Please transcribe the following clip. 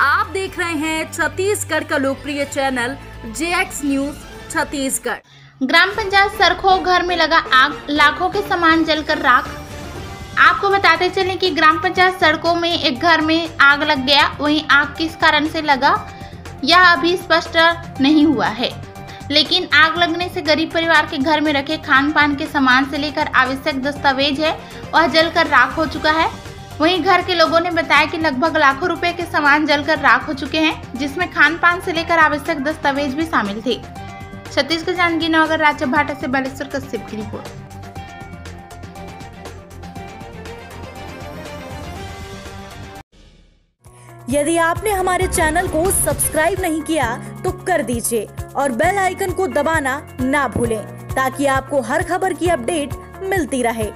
आप देख रहे हैं छत्तीसगढ़ का लोकप्रिय channel J X news, Chhattisgarh. ग्राम पंचायत सरखो घर में लगा आग, लाखों के सामान जलकर राख। आपको बताते चले कि ग्राम पंचायत सड़कों में एक घर में आग लग गया, वहीं आग किस कारण से लगा, यह अभी स्पष्ट नहीं हुआ है। लेकिन आग लगने से गरीब परिवार के घर में रखे खान पान के सामान से लेकर आवश्यक दस्तावेज़ है, वह जलकर राख हो चुका है। वहीं घर के लोगों ने बताया कि लगभग लाखों रुपए के सामान जलकर राख हो चुके हैं, जिसमें खान पान से लेकर आवश्यक दस्तावेज़ भी शामिल थे। छत्तीसगढ़ जांजगीर नगर राज्य भाटा से बालेश्वर कश्यप की रिपोर्ट। यदि आपने हमारे चैनल को सब्सक्राइब नहीं किया तो कर दीजिए और बेल आइकन को दबाना ना भूलें, ताकि आपको हर खबर की अपडेट मिलती रहे।